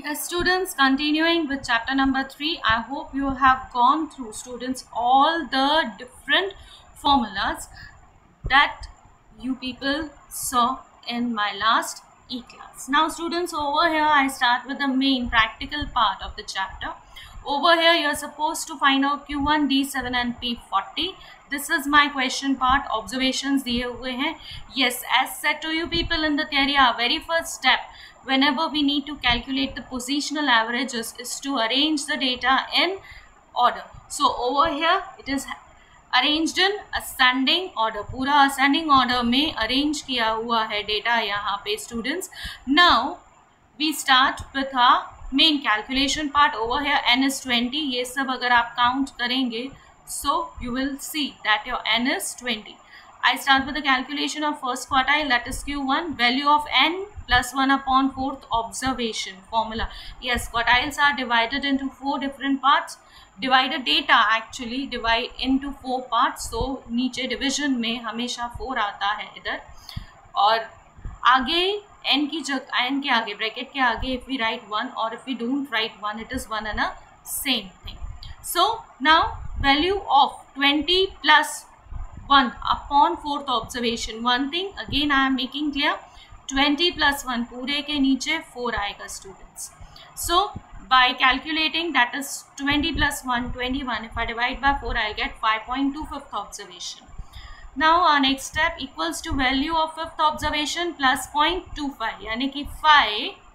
Dear students, continuing with chapter number 3, I hope you have gone through students all the different formulas that you people saw in my last e-class. Now students over here I start with the main practical part of the chapter. Over here you are supposed to find out Q1, D7 and P40. This is my question part. Observations. Yes, as said to you people in the theory, our very first step whenever we need to calculate the positional averages is to arrange the data in order. So over here it is arranged in ascending order. पूरा ascending order में arrange किया हुआ है data यहाँ पे students. Now we start with our main calculation part over here n is 20 ये सब अगर आप count करेंगे so you will see that your n is 20 I start with the calculation of first quartile that is q1 value of n plus 1 upon fourth observation formula yes quartiles are divided into four different parts divided data actually divide into four parts so नीचे division में हमेशा four आता है इधर और आगे n की जगह n के आगे bracket के आगे if we write one or if we don't write one it is one and a same thing so now value of 20 plus one, upon fourth observation, one thing, again i am making clear 20 plus 1 पूरे के नीचे 4 आएगा students so by calculating that is 20 plus 1 21 if I divide by 4 I get 5.25 observation now our next step equals to value of fifth observation plus 0.25 यानी कि 5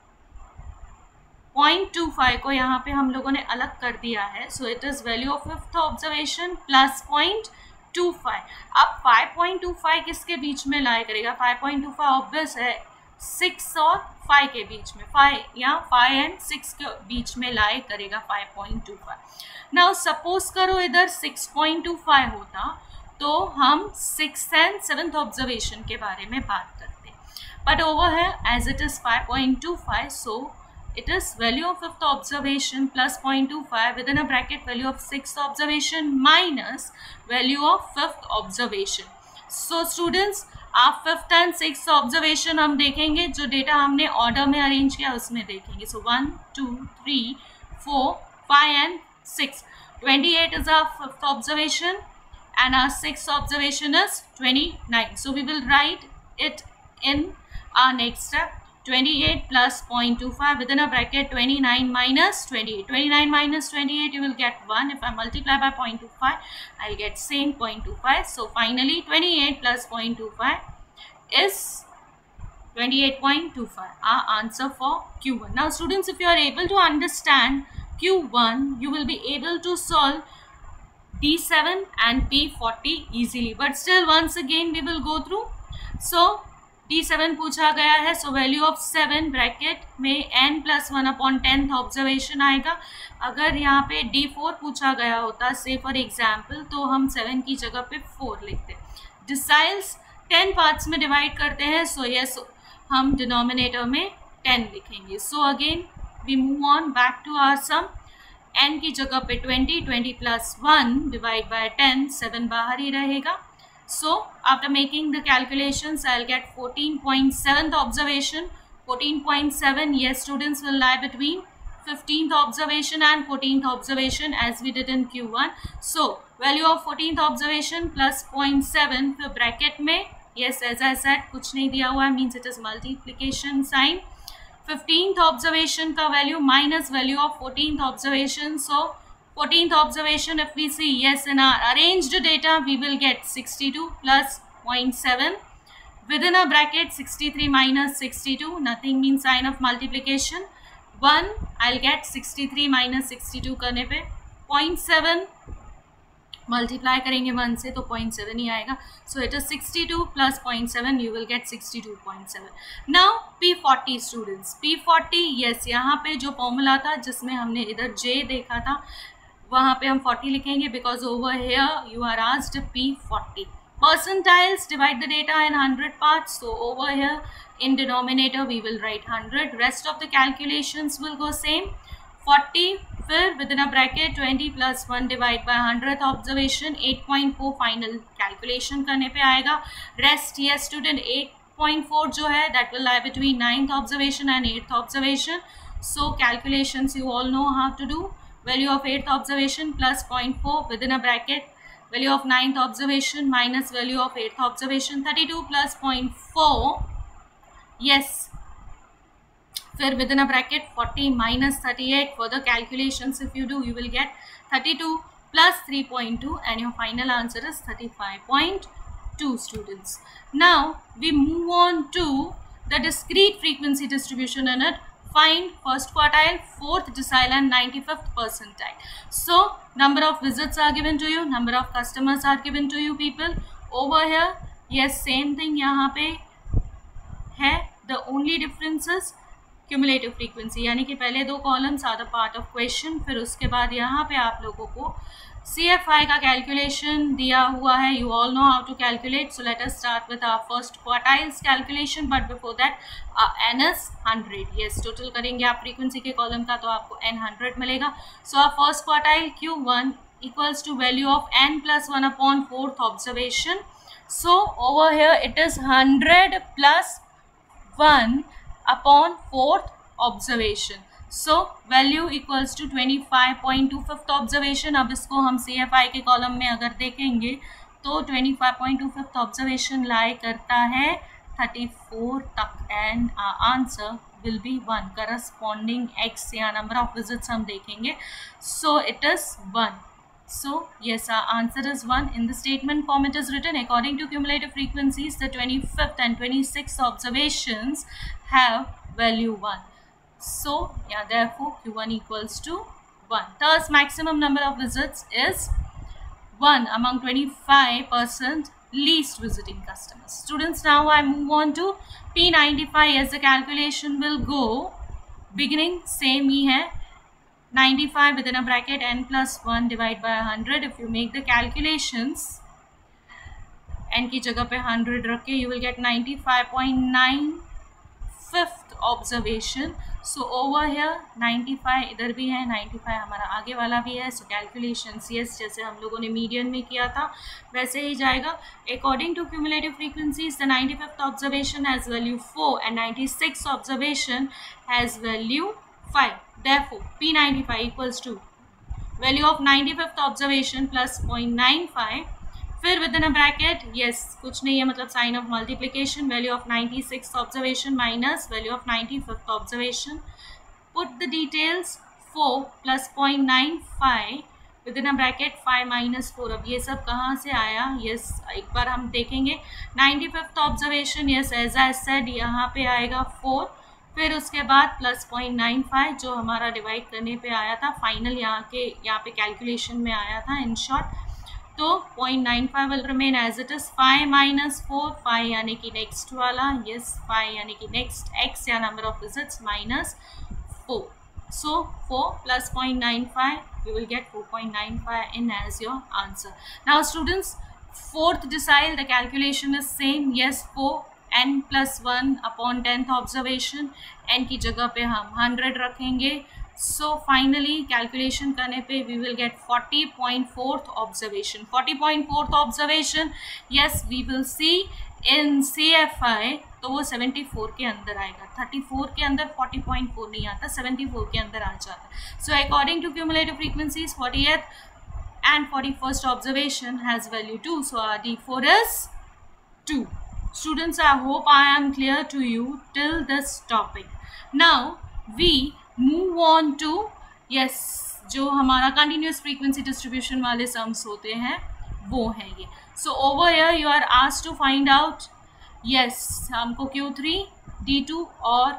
0.25 को यहाँ पे हम लोगों ने अलग कर दिया है. So it is value of fifth observation plus point two five अब फाइव पॉइंट टू फाइव किसके बीच में लाए करेगा? Five point two five obvious है। सिक्स और फाइव के बीच में। फाइव या फाइव एंड सिक्स के बीच में लाए करेगा फाइव पॉइंट टू फाइव ना सपोज़ करो इधर सिक्स पॉइंट टू फाइव होता तो हम सिक्स एंड सेवन्थ ऑब्जर्वेशन के बारे में बात करते बट ओवर है as it is five point two five so it is value of fifth observation plus 0.25 within a bracket value of sixth observation minus value of fifth observation. So, students, आप fifth and six observation हम देखेंगे, जो data हमने order में arrange किया, उसमें देखेंगे। So one two three four five and six twenty eight is our fifth observation and our six observation is twenty nine so we will write it in our next step 28 plus 0.25 within a bracket 29 minus 28 29 minus 28 you will get 1 if I multiply by 0.25 I'll get same 0.25 so finally 28 plus 0.25 is 28.25 our answer for Q1 now students if you are able to understand Q1 you will be able to solve D7 and P40 easily. But still once again we will go through. So D seven पूछा गया है so value of seven bracket में N plus one upon tenth observation आएगा। अगर यहाँ पे D four पूछा गया होता से फॉर एग्ज़ाम्पल तो हम सेवन की जगह पे फोर लिखते। डिसाइल्स टेन पार्ट्स में डिवाइड करते हैं सो so यस yes, हम डिनोमिनेटर में टेन लिखेंगे। So again we move on back to our sum N की जगह पे twenty twenty plus one divide by ten seven बाहर ही रहेगा। So after making the calculations, I'll get 14.7th observation. 14.7, yes, students will lie between 15th observation and 14th observation as we did in Q1. So value of 14th observation plus 0.7 for bracket में yes as I said कुछ नहीं दिया हुआ means it is multiplication sign. 15th observation का value minus value of 14th observation. So 14th observation if we see yes in our arranged data we will get 62 plus 0.7 within a bracket 63 minus 62 nothing means sign of multiplication 1 I'll get 63 minus 62 करने पे 0.7 multiply करेंगे one से तो point seven ही आएगा so it is sixty two plus point seven you will get sixty two point seven now P forty students P forty yes यहाँ पे जो फॉर्मूला था जिसमें हमने इधर जे देखा था वहाँ पे हम 40 लिखेंगे because over here you are asked P 40 percentiles divide the data in 100 parts so over here in denominator we will write 100 rest of the calculations will go same 40 फिर within a bracket 20 plus 1 divide by 100th observation 8.4 final calculation करने पे आएगा. Rest ये student 8.4 जो है that will lie between ninth observation and eighth observation so calculations you all know how to do value of eighth observation plus 0.4 within a bracket value of ninth observation minus value of eighth observation 32 plus 0.4 yes फिर within a bracket 40 minus 38 further calculations if you do you will get 32 plus 3.2 and your final answer is 35.2 students now we move on to the discrete frequency distribution in it find first quartile fourth decile and 95th percentile so number of visits are given to you number of customers are given to you people over here yes same thing यहाँ पे है the only difference is cumulative frequency यानी कि पहले दो columns are the part of question फिर उसके बाद यहाँ पे आप लोगों को सी एफ़ आई का कैलकुलेशन दिया हुआ है you all know how to calculate so let us start with our first quartiles calculation but before that N is hundred yes total करेंगे आप फ्रीक्वेंसी के कॉलम का तो आपको एन हंड्रेड मिलेगा. So our first quartile Q one equals to value of n plus 1 upon fourth observation. So over here, it is 100 plus 1 upon fourth observation. So value equals to twenty five point two fifth observation अब इसको हम सी F आई के column में अगर देखेंगे तो twenty five point two fifth observation lie करता है। थर्टी फोर तक and answer will be one corresponding X या नंबर ऑफ़ विजिट्स हम देखेंगे। So it is one So yes, our answer is 1. In the statement form it is written according to cumulative frequencies, the 25th and 26th observations have value 1. So yeah, therefore Q1 equals to 1. Thus maximum number of visits is 1 among 25% least visiting customers. Students, now I move on to P95 as the calculation will go. Beginning same ही है 95 within a bracket n plus 1 divided by 100. If you make the calculations, n की जगह पे 100 रख के you will get 95.9 fifth observation so over here 95 इधर भी है 95 हमारा आगे वाला भी है। सो कैलकुलेशन यस जैसे हम लोगों ने मीडियन में किया था, वैसे ही जाएगा। According to cumulative frequencies the ninety fifth observation has value four and ninety six observation has value five therefore p95 equals to value of 95th observation plus 0.95 फिर with in a bracket yes कुछ नहीं है मतलब sign of multiplication value of ninety six observation minus value of ninety fifth observation put the details four plus point nine five within a bracket five minus four अब ये सब कहाँ से आया? यस yes, एक बार हम देखेंगे। Ninety fifth observation yes as I said यहाँ पे आएगा फोर फिर उसके बाद प्लस पॉइंट नाइन फाइव जो हमारा डिवाइड करने पे आया था फाइनल यहाँ के यहाँ पे कैलकुलेशन में आया था इन शॉर्ट तो 0.95 will remain as it is 5 minus four five यानी कि नेक्स्ट वाला यस 5 यानी कि नेक्स्ट x या number of visits minus 4 so 4 plus 0.95 you will get 4.95 in as your answer now students fourth decile the calculation is same yes 4 n plus one upon tenth observation n की जगह पे हम 100 रखेंगे so finally calculation करने पे we will get 40.4 point fourth observation forty point fourth observation yes we will see in C F I तो वो 74 के अंदर आएगा. 34 के अंदर 40.4 नहीं आता 74 के अंदर आ जाता. So according to cumulative frequencies forty eighth and forty first observation has value two so our D four is two students I hope I am clear to you till this topic now we move on to yes जो हमारा continuous frequency distribution वाले sums होते हैं, वो हैं ये। So over here you are us to find out yes हमको Q three D two और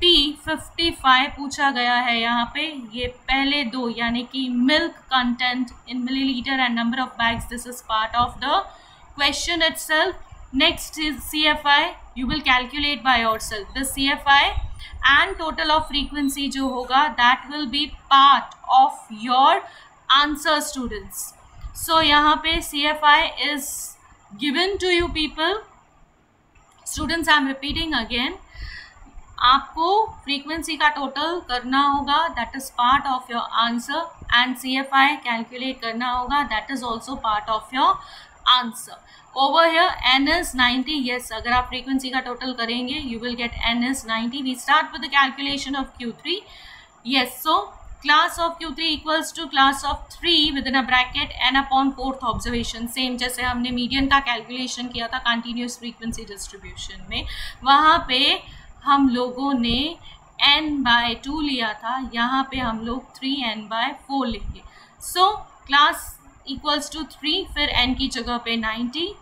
पी फिफ्टी फाइव पूछा गया है यहाँ पे। ये पहले दो, यानी कि milk content in millilitre and number of bags this is part of the question itself next is C F I you will calculate by yourself the C F I and total of frequency जो होगा that will be part of your answer students so यहाँ पे C F I is given to you people students I am repeating again आपको frequency का total करना होगा that is part of your answer and C F I calculate करना होगा that is also part of your answer over here N is 90 yes अगर आप frequency का total करेंगे you will get N is 90 we start with calculation of Q3 yes, so class of Q3 equals to class of 3 within a bracket n upon fourth observation. Same जैसे हमने median का calculation किया था continuous frequency distribution में। वहाँ पे हम लोगों ने n बाय टू लिया था। यहाँ पे हम लोग थ्री एन बाय फोर लेंगे। So class equals to three फिर एन की जगह पे ninety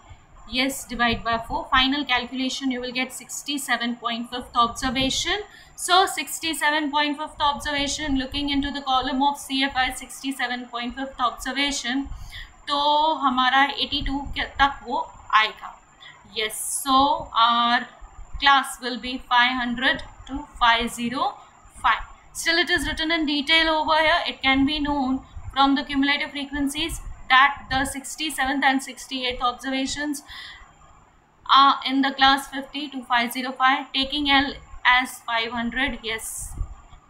yes divide by four final calculation you will get sixty seven point fifth observation so sixty seven point fifth observation looking into the column of C F I sixty seven point fifth observation तो हमारा eighty two तक वो आएगा। Yes so our class will be five hundred two five zero five still it is written in detail over it can be known from the cumulative frequencies that the 67th and 68th observations are in the class 50 to 505 taking L as 500 yes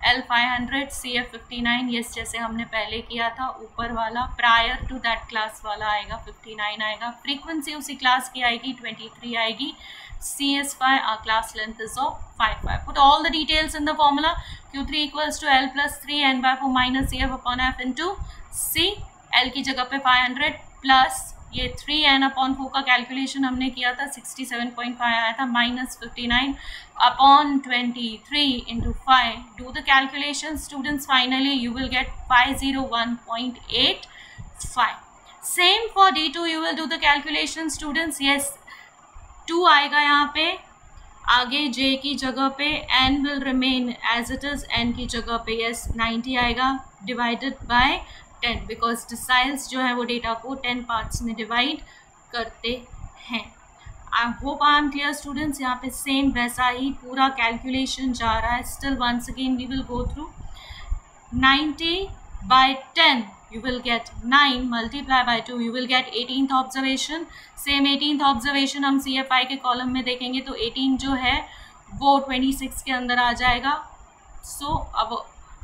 L 500 CF 59 yes जैसे हमने पहले किया था ऊपर वाला prior to that class वाला आएगा 59 आएगा फ्रीक्वेंसी उसी क्लास की आएगी 23 आएगी CS5 our class length is of 5 5 put all the details in the formula Q3 equals to L plus 3 N by 4 minus CF upon F into C L की जगह पे 500 प्लस ये थ्री एन अपॉन फोर का calculation हमने किया था 67.5 आया था minus fifty nine upon twenty three into five do the calculation students finally you will get five zero one point eight five same for D two you will do the calculation students yes two आएगा यहाँ पे आगे J की जगह पे N will remain as it is N की जगह पे यस yes, 90 आएगा divided by ten because deciles जो है वो डेटा को टेन पार्ट्स में डिवाइड करते हैं। I hope I am clear students यहाँ पे सेम वैसा ही पूरा कैलकुलेशन जा रहा है। Still once again we will go through ninety by ten you will get 9 multiply by 2 you will get 18th observation. Same 18th observation हम CFI के कॉलम में देखेंगे तो 18 जो है वो 26 के अंदर आ जाएगा। सो so, अब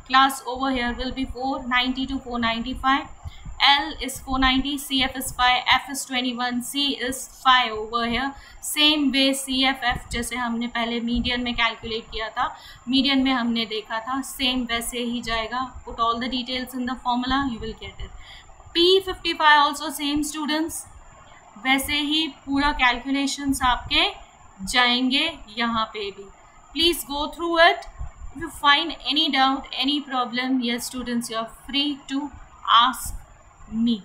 class over here will be 490 to 495 L is 490 CF is 5 F is 21 C is 5 over here same way CFF जैसे हमने पहले मीडियन में कैलकुलेट किया था मीडियन में हमने देखा था सेम वैसे ही जाएगा put all the details in the formula you will get it P55 also same students वैसे ही पूरा कैलकुलेशंस आपके जाएँगे यहाँ पे भी please go through it if you find any doubt any problem yes students you are free to ask me.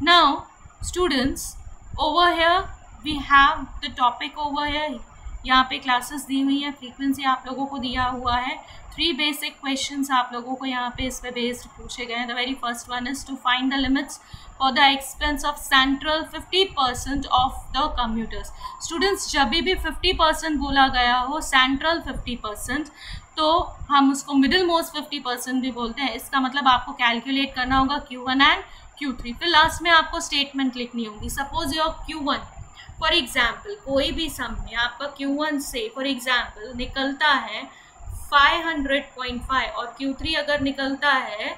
Now students over here we have the topic over here यहाँ पे क्लासेस दी हुई हैं frequency आप लोगों को दिया हुआ है। थ्री बेसिक क्वेश्चंस आप लोगों को यहाँ पे इस पे बेस्ड पूछे गए हैं। The very first one is to find the limits for the expense of central fifty percent of the commuters students जब भी फिफ्टी परसेंट बोला गया हो सेंट्रल फिफ्टी परसेंट तो हम उसको मिडिल मोस्ट फिफ्टी परसेंट भी बोलते हैं। इसका मतलब आपको कैलकुलेट करना होगा Q one and Q three फिर लास्ट में आपको स्टेटमेंट लिखनी होगी। Suppose your Q one for example कोई भी सम में आपका क्यू वन से फॉर एग्ज़ाम्पल निकलता है फाइव हंड्रेड पॉइंट फाइव और क्यू थ्री अगर निकलता है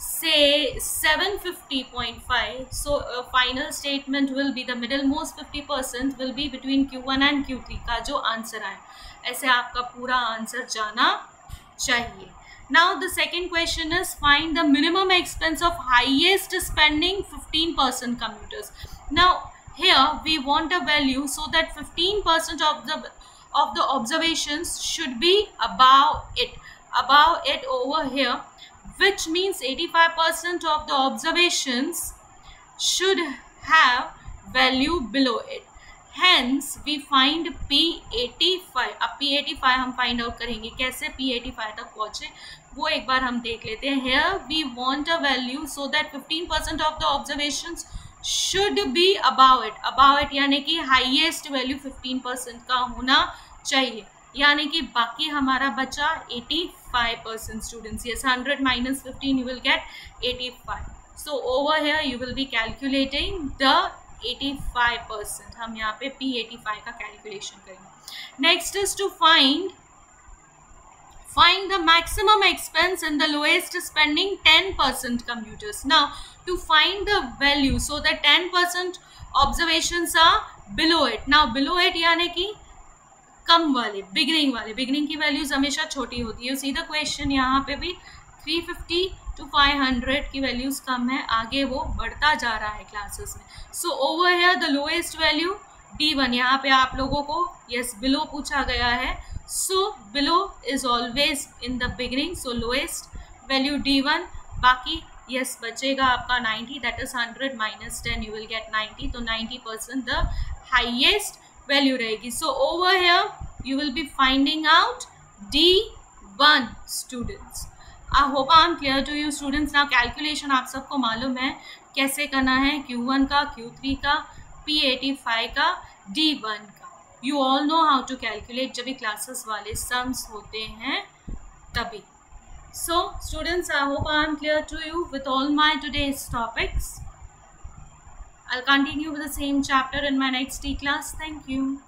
से seven fifty point five so final statement will be the middle most fifty percent will be between Q one and Q three का जो आंसर आए। ऐसे आपका पूरा आंसर जाना चाहिए। Now the second question is find the minimum expense of highest spending fifteen percent computers now here we want a value so that 15 percent of the of the observations should be above it above it over here which means 85 percent of the observations should have value below it find P eighty five अब P eighty five हम find out करेंगे कैसे P eighty five तक पहुँचे वो एक बार हम देख लेते हैं here we want a value so that fifteen percent of the observation should be above it above it यानी कि हाइएस्ट वैल्यू फिफ्टीन परसेंट का होना चाहिए। यानी कि बाकी हमारा बचा eighty five percent students yes hundred minus fifteen you will get eighty five so, over here, you will be calculating the 85 percent हम यहाँ पे पी एटी फाइव का कैलकुलेशन करेंगे। Next is to find find the maximum expense and the lowest spending 10% commuters now to find the value. So that 10% observation below it now below it यानी कि कम वाले beginning वाले. Beginning की values हमेशा छोटी होती है। सीधा क्वेश्चन यहाँ पे भी 350 टू 500 की वैल्यूज़ कम है। आगे वो बढ़ता जा रहा है क्लासेस में। So over here the lowest value D one यहाँ पे आप लोगों को यस yes, बिलो पूछा गया है। So below is always in the beginning so lowest value D one बाकी यस बचेगा आपका 90 that is 100 minus ten you will get 90 तो 90 परसेंट द हाइएस्ट वैल्यू रहेगी। So over here you will be finding out D one students I hope I am clear to you students ना calculation आप सबको मालूम है, कैसे करना है? क्यू वन का क्यू थ्री का पी एटी फाइव का डी वन का। You all know how to calculate जब भी क्लासेस वाले सम्स होते हैं, तभी। So students i hope i am clear to you with all my today's topics. I'll continue with the same chapter in my next t class thank you